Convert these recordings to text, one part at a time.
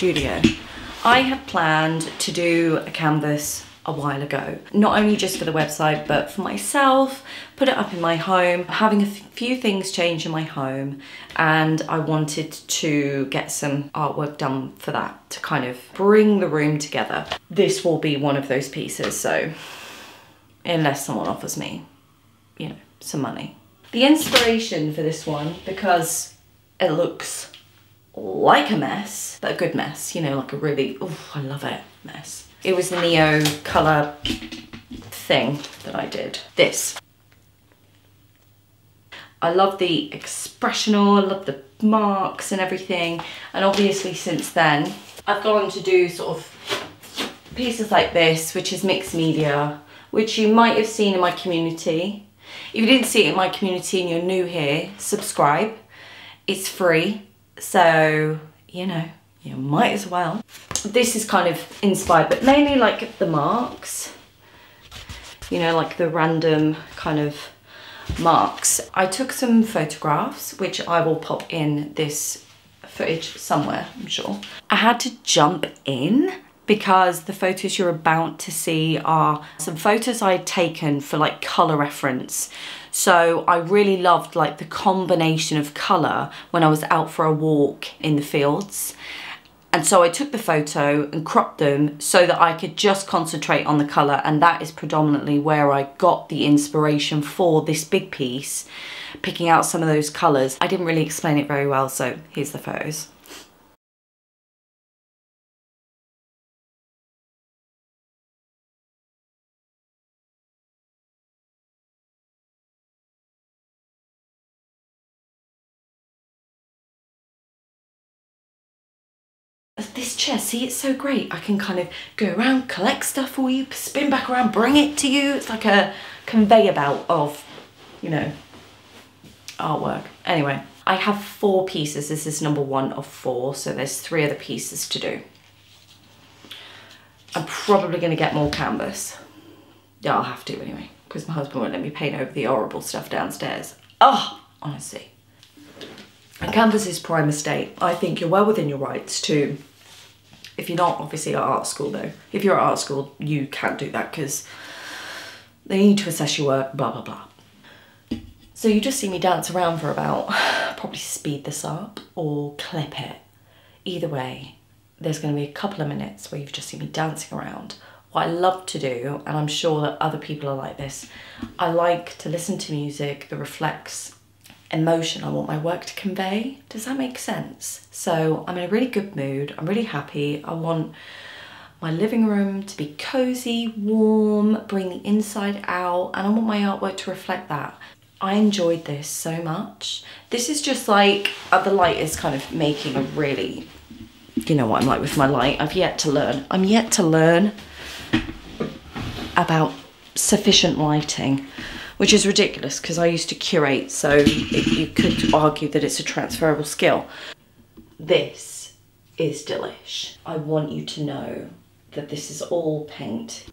studio. I had planned to do a canvas a while ago, not only just for the website, but for myself, put it up in my home, having a few things change in my home, and I wanted to get some artwork done for that to kind of bring the room together. This will be one of those pieces, so unless someone offers me, you know, some money. The inspiration for this one, because it looks like a mess, but a good mess, you know, like a really, oh, I love it, mess. It was the Neo colour thing that I did. This. I love the expressional, I love the marks and everything. And obviously since then, I've gone to do sort of pieces like this, which is mixed media, which you might have seen in my community. If you didn't see it in my community and you're new here, subscribe. It's free, so, you know, you might as well. This is kind of inspired, but mainly like the marks, you know, like the random kind of marks. I took some photographs, which I will pop in this footage somewhere, I'm sure. I had to jump in because the photos you're about to see are some photos I had taken for like color reference. So I really loved like the combination of color when I was out for a walk in the fields. And so I took the photo and cropped them so that I could just concentrate on the colour and that is predominantly where I got the inspiration for this big piece, picking out some of those colours. I didn't really explain it very well, so here's the photos. Chair, see it's so great. I can kind of go around, collect stuff for you, spin back around, bring it to you. It's like a conveyor belt of, you know, artwork. Anyway, I have four pieces. This is number one of four, so there's three other pieces to do. I'm probably gonna get more canvas. Yeah, I'll have to anyway, because my husband won't let me paint over the horrible stuff downstairs. Oh, honestly. And canvas is prime estate. I think you're well within your rights to if you're not obviously at art school though, if you're at art school, you can't do that because they need to assess your work, blah, blah, blah. So you just see me dance around for about, probably speed this up or clip it. Either way, there's gonna be a couple of minutes where you've just seen me dancing around. What I love to do, and I'm sure that other people are like this, I like to listen to music that reflects emotion I want my work to convey. Does that make sense? So I'm in a really good mood. I'm really happy. I want my living room to be cozy, warm, bring the inside out, and I want my artwork to reflect that. I enjoyed this so much. This is just like, uh, the light is kind of making a really, you know what I'm like with my light. I've yet to learn. I'm yet to learn about sufficient lighting which is ridiculous because I used to curate, so it, you could argue that it's a transferable skill. This is delish. I want you to know that this is all paint.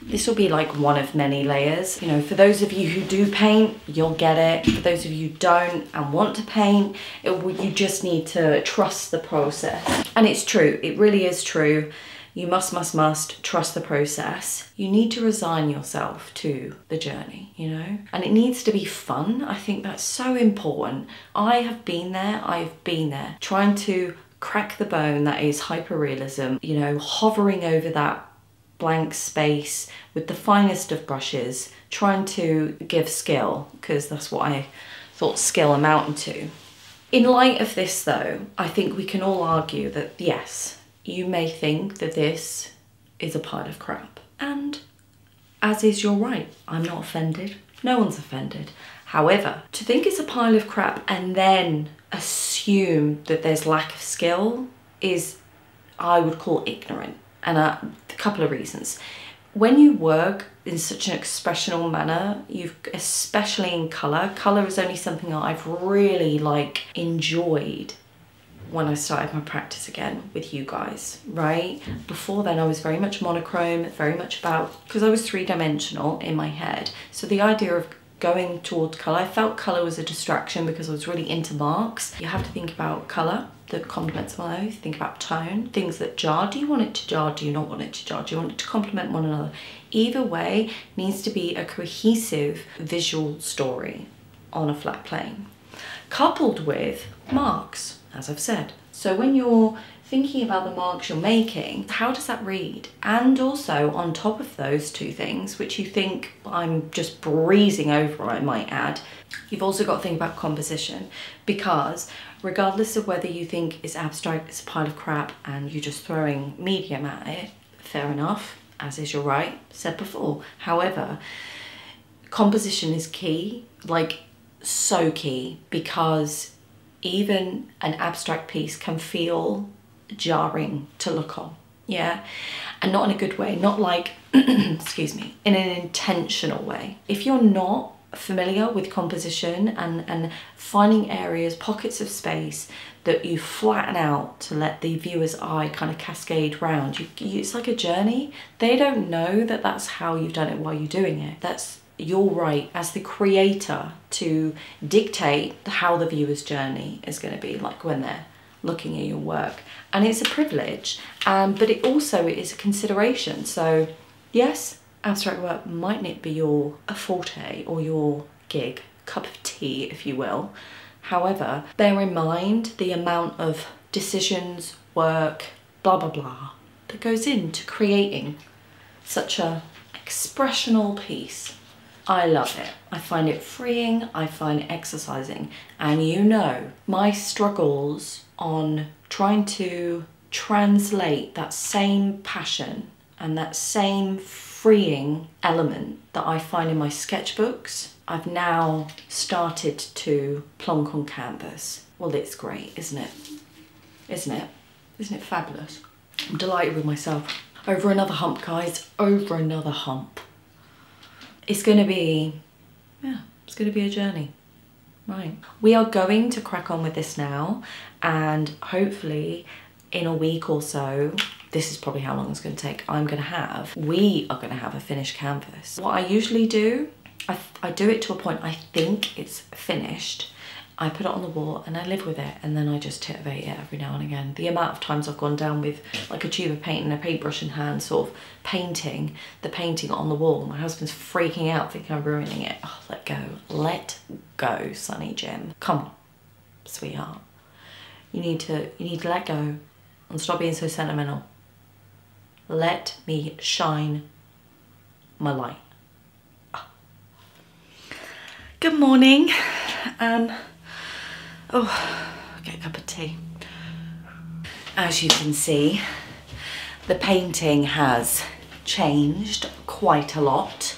This will be like one of many layers. You know, for those of you who do paint, you'll get it. For those of you who don't and want to paint, it, you just need to trust the process. And it's true, it really is true. You must, must, must trust the process. You need to resign yourself to the journey, you know? And it needs to be fun. I think that's so important. I have been there, I've been there, trying to crack the bone that is hyperrealism, you know, hovering over that blank space with the finest of brushes, trying to give skill, because that's what I thought skill amounted to. In light of this though, I think we can all argue that yes, you may think that this is a pile of crap. And as is your right, I'm not offended. No one's offended. However, to think it's a pile of crap and then assume that there's lack of skill is, I would call ignorant. And a, a couple of reasons. When you work in such an expressional manner, you've especially in color, color is only something that I've really like enjoyed when I started my practice again with you guys, right? Before then I was very much monochrome, very much about, because I was three dimensional in my head. So the idea of going towards colour. I felt colour was a distraction because I was really into marks. You have to think about colour that complements my oath, think about tone, things that jar. Do you want it to jar? Do you not want it to jar? Do you want it to complement one another? Either way needs to be a cohesive visual story on a flat plane, coupled with marks, as I've said. So when you're thinking about the marks you're making, how does that read? And also on top of those two things, which you think I'm just breezing over, I might add, you've also got to think about composition because regardless of whether you think it's abstract, it's a pile of crap and you're just throwing medium at it, fair enough, as is your right, said before. However, composition is key, like so key because even an abstract piece can feel jarring to look on. Yeah, and not in a good way, not like, excuse me, in an intentional way. If you're not familiar with composition and, and finding areas, pockets of space that you flatten out to let the viewer's eye kind of cascade round, you, you, it's like a journey. They don't know that that's how you've done it while you're doing it. That's your right as the creator to dictate how the viewer's journey is going to be like when they're looking at your work. And it's a privilege um, but it also is a consideration. So yes abstract work might not be your forte or your gig cup of tea if you will. However bear in mind the amount of decisions work blah blah blah that goes into creating such a expressional piece I love it. I find it freeing, I find exercising. And you know, my struggles on trying to translate that same passion and that same freeing element that I find in my sketchbooks, I've now started to plonk on canvas. Well, it's great, isn't it? Isn't it? Isn't it fabulous? I'm delighted with myself. Over another hump, guys. Over another hump it's going to be, yeah, it's going to be a journey. Right. We are going to crack on with this now and hopefully in a week or so, this is probably how long it's going to take, I'm going to have, we are going to have a finished canvas. What I usually do, I, I do it to a point I think it's finished I put it on the wall and I live with it and then I just titivate it every now and again. The amount of times I've gone down with like a tube of paint and a paintbrush in hand sort of painting the painting on the wall. My husband's freaking out thinking I'm ruining it. Oh, let go. Let go, Sonny Jim. Come on, sweetheart. You need to you need to let go and stop being so sentimental. Let me shine my light. Good morning. Um, Oh, get a cup of tea. As you can see, the painting has changed quite a lot.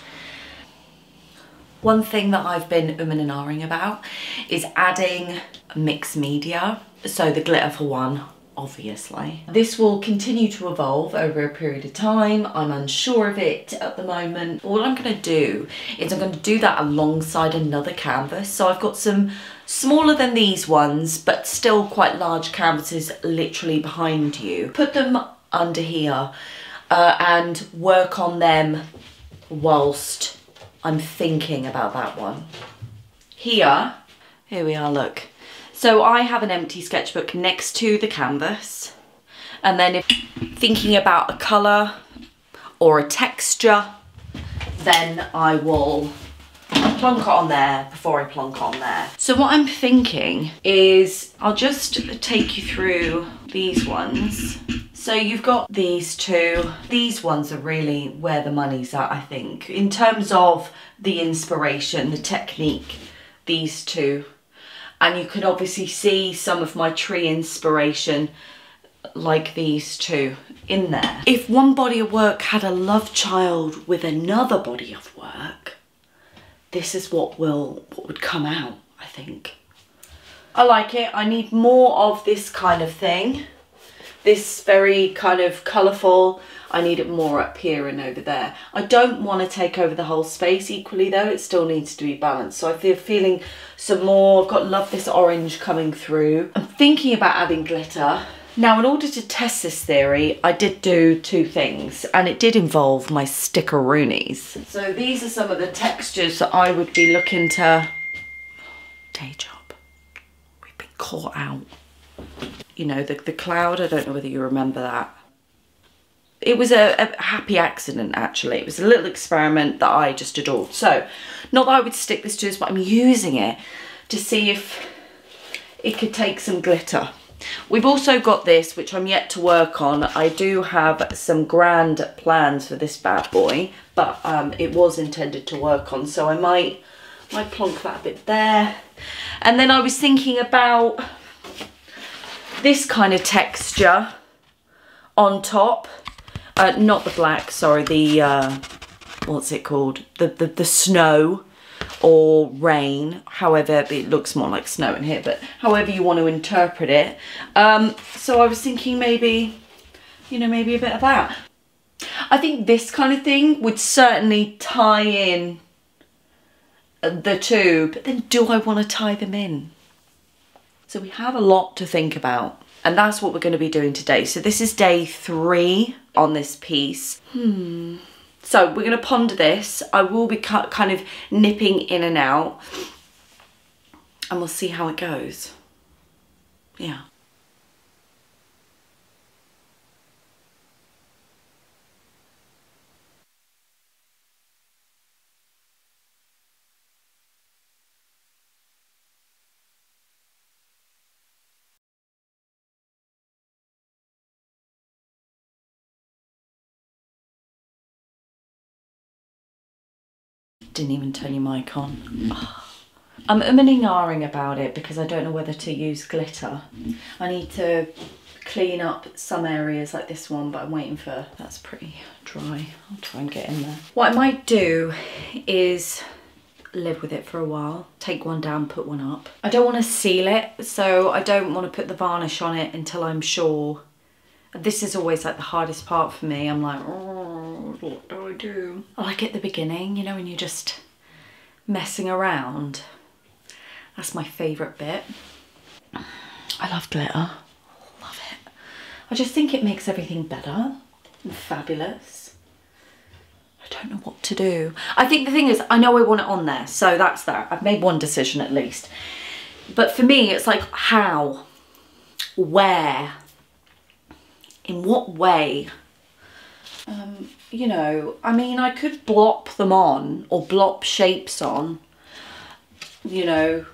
One thing that I've been umming and ahhing about is adding mixed media. So the glitter for one, obviously. This will continue to evolve over a period of time. I'm unsure of it at the moment. All I'm gonna do is I'm gonna do that alongside another canvas. So I've got some smaller than these ones, but still quite large canvases literally behind you. Put them under here uh, and work on them whilst I'm thinking about that one. Here, here we are, look. So I have an empty sketchbook next to the canvas. And then if thinking about a colour or a texture, then I will plonk it on there before I plonk on there. So what I'm thinking is I'll just take you through these ones. So you've got these two. These ones are really where the money's at, I think. In terms of the inspiration, the technique, these two. And you can obviously see some of my tree inspiration like these two in there. If one body of work had a love child with another body of work, this is what will what would come out, I think. I like it. I need more of this kind of thing. This very kind of colourful. I need it more up here and over there. I don't want to take over the whole space equally though. It still needs to be balanced. So I feel feeling some more. I've got love this orange coming through. I'm thinking about adding glitter. Now, in order to test this theory, I did do two things, and it did involve my stickeroonies. So these are some of the textures that I would be looking to... Day job. We've been caught out. You know, the, the cloud, I don't know whether you remember that. It was a, a happy accident, actually. It was a little experiment that I just adored. So, not that I would stick this to this, but I'm using it to see if it could take some glitter. We've also got this, which I'm yet to work on. I do have some grand plans for this bad boy, but um, it was intended to work on, so I might, might plonk that a bit there. And then I was thinking about this kind of texture on top. Uh, not the black, sorry, the, uh, what's it called? The, the, the snow or rain, however, it looks more like snow in here, but however you want to interpret it. Um, so I was thinking maybe, you know, maybe a bit of that. I think this kind of thing would certainly tie in the two, but then do I want to tie them in? So we have a lot to think about. And that's what we're going to be doing today. So this is day three on this piece. Hmm. So we're going to ponder this. I will be kind of nipping in and out and we'll see how it goes. Yeah. Didn't even turn your mic on. I'm umming and about it because I don't know whether to use glitter. I need to clean up some areas like this one, but I'm waiting for, that's pretty dry. I'll try and get in there. What I might do is live with it for a while, take one down, put one up. I don't want to seal it, so I don't want to put the varnish on it until I'm sure. This is always like the hardest part for me. I'm like, oh, what do I do? Like at the beginning, you know, when you're just messing around. That's my favourite bit. I love glitter. Love it. I just think it makes everything better and fabulous. I don't know what to do. I think the thing is, I know I want it on there, so that's that. I've made one decision at least. But for me, it's like how, where, in what way um, you know, I mean, I could blop them on or blop shapes on, you know,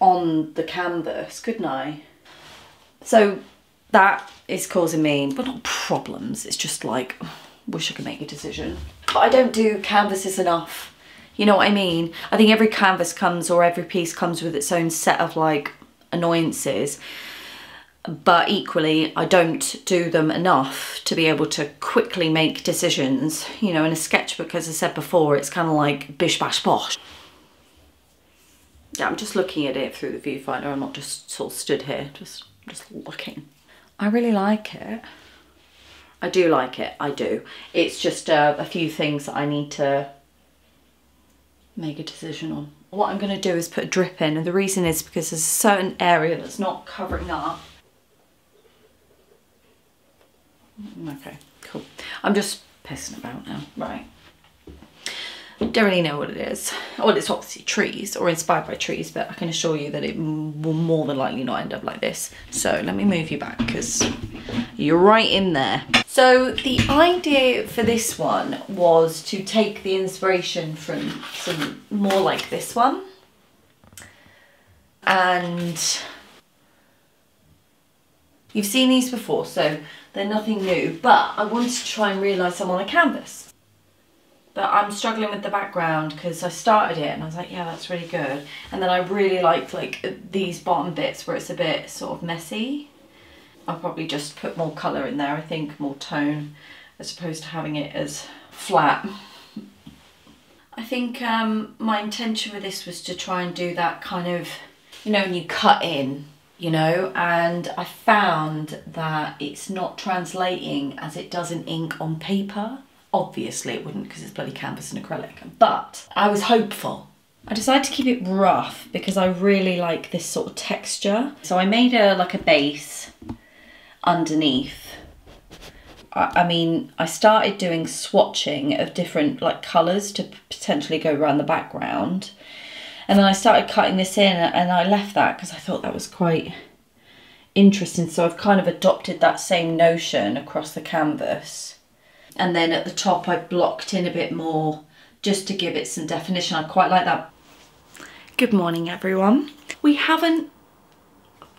on the canvas, couldn't I? So that is causing me, but not problems, it's just like, wish I could make a decision. But I don't do canvases enough. You know what I mean? I think every canvas comes or every piece comes with its own set of like annoyances but equally I don't do them enough to be able to quickly make decisions. You know, in a sketchbook, as I said before, it's kind of like bish bash bosh. Yeah, I'm just looking at it through the viewfinder. I'm not just sort of stood here, just, just looking. I really like it. I do like it, I do. It's just uh, a few things that I need to make a decision on. What I'm gonna do is put a drip in and the reason is because there's a certain area that's not covering up Okay, cool. I'm just pissing about now. Right. Don't really know what it is. Well, it's obviously trees or inspired by trees, but I can assure you that it will more than likely not end up like this. So let me move you back because you're right in there. So the idea for this one was to take the inspiration from some more like this one and you've seen these before so they're nothing new, but I wanted to try and realise I'm on a canvas. But I'm struggling with the background because I started it and I was like, yeah, that's really good. And then I really liked like these bottom bits where it's a bit sort of messy. I'll probably just put more colour in there, I think, more tone, as opposed to having it as flat. I think um, my intention with this was to try and do that kind of, you know, when you cut in you know, and I found that it's not translating as it does in ink on paper. Obviously it wouldn't because it's bloody canvas and acrylic, but I was hopeful. I decided to keep it rough because I really like this sort of texture. So I made a like a base underneath. I, I mean, I started doing swatching of different like colours to potentially go around the background. And then I started cutting this in and I left that because I thought that was quite interesting. So I've kind of adopted that same notion across the canvas. And then at the top I blocked in a bit more just to give it some definition. I quite like that. Good morning everyone. We haven't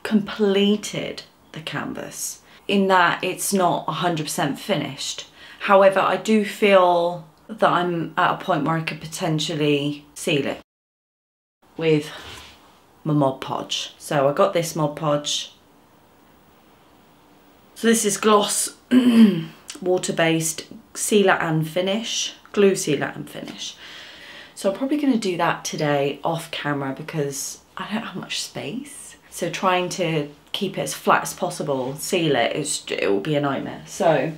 completed the canvas in that it's not 100% finished. However, I do feel that I'm at a point where I could potentially seal it with my Mod Podge. So I got this Mod Podge. So this is gloss, water-based sealer and finish, glue sealer and finish. So I'm probably going to do that today off camera because I don't have much space. So trying to keep it as flat as possible, seal it, it will be a nightmare. So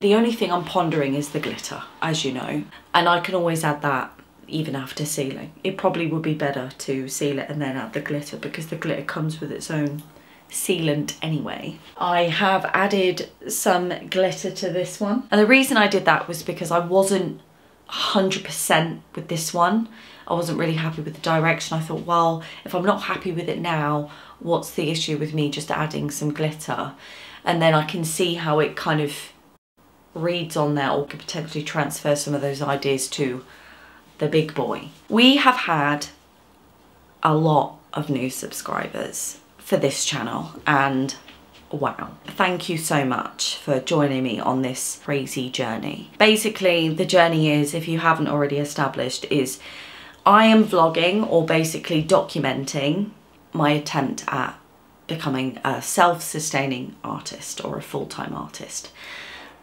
the only thing I'm pondering is the glitter, as you know, and I can always add that even after sealing. It probably would be better to seal it and then add the glitter because the glitter comes with its own sealant anyway. I have added some glitter to this one. And the reason I did that was because I wasn't 100% with this one. I wasn't really happy with the direction. I thought, well, if I'm not happy with it now, what's the issue with me just adding some glitter? And then I can see how it kind of reads on there or could potentially transfer some of those ideas to the big boy. We have had a lot of new subscribers for this channel and wow. Thank you so much for joining me on this crazy journey. Basically the journey is if you haven't already established is i am vlogging or basically documenting my attempt at becoming a self-sustaining artist or a full-time artist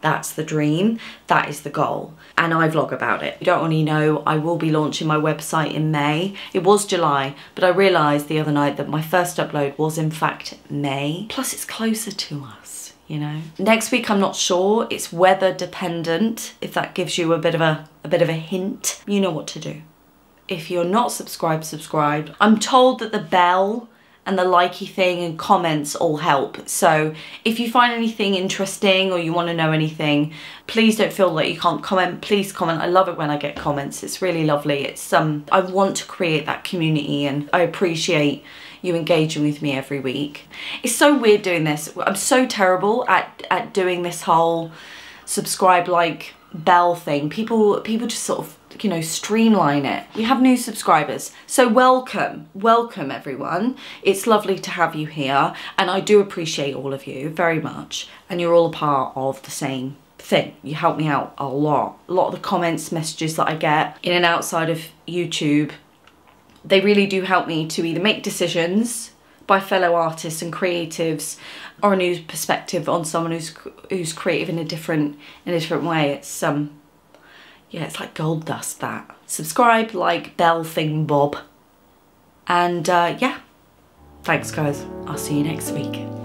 that's the dream, that is the goal. And I vlog about it. You don't only know I will be launching my website in May. It was July, but I realised the other night that my first upload was in fact May. Plus it's closer to us, you know. Next week I'm not sure, it's weather dependent, if that gives you a bit of a, a bit of a hint. You know what to do. If you're not subscribed, subscribe. I'm told that the bell and the likey thing and comments all help. So if you find anything interesting or you want to know anything, please don't feel like you can't comment. Please comment. I love it when I get comments. It's really lovely. It's um I want to create that community and I appreciate you engaging with me every week. It's so weird doing this. I'm so terrible at at doing this whole subscribe like bell thing. People people just sort of you know, streamline it. We have new subscribers. So welcome, welcome everyone. It's lovely to have you here and I do appreciate all of you very much and you're all a part of the same thing. You help me out a lot. A lot of the comments, messages that I get in and outside of YouTube, they really do help me to either make decisions by fellow artists and creatives or a new perspective on someone who's who's creative in a different in a different way. It's um yeah, it's like gold dust that. Subscribe, like, bell thing bob. And uh, yeah, thanks guys. I'll see you next week.